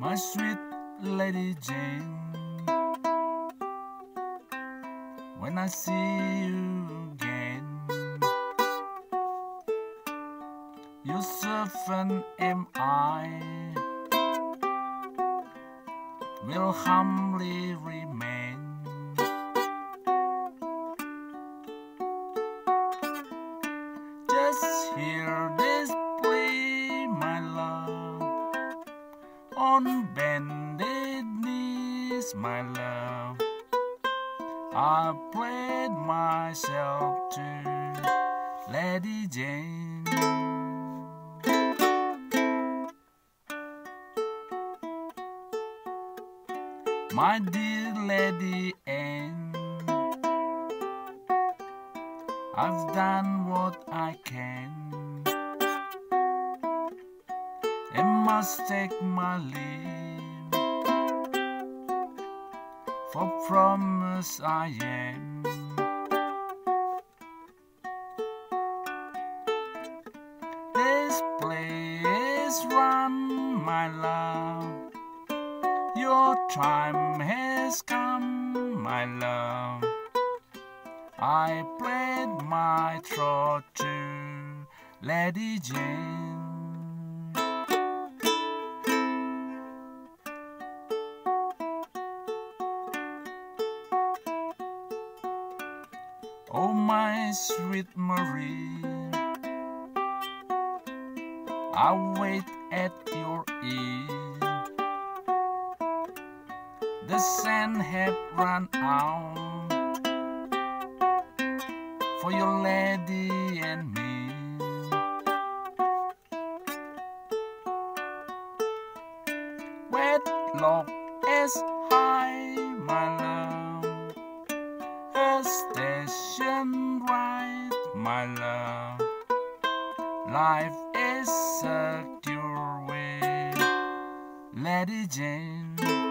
my sweet Lady Jane. When I see you again, your servant am I, will humbly remain. Just hear this plea, my on bended knees, my love. I played myself to Lady Jane. My dear Lady Anne, I've done what I can. Must take my leave. For promise I am. This place run, my love. Your time has come, my love. I played my troth to Lady Jane. Oh, my sweet Marie, I wait at your ear. The sand have run out for your lady and me. Wedlock is high, my love. My love. Life is secure with Lady Jane.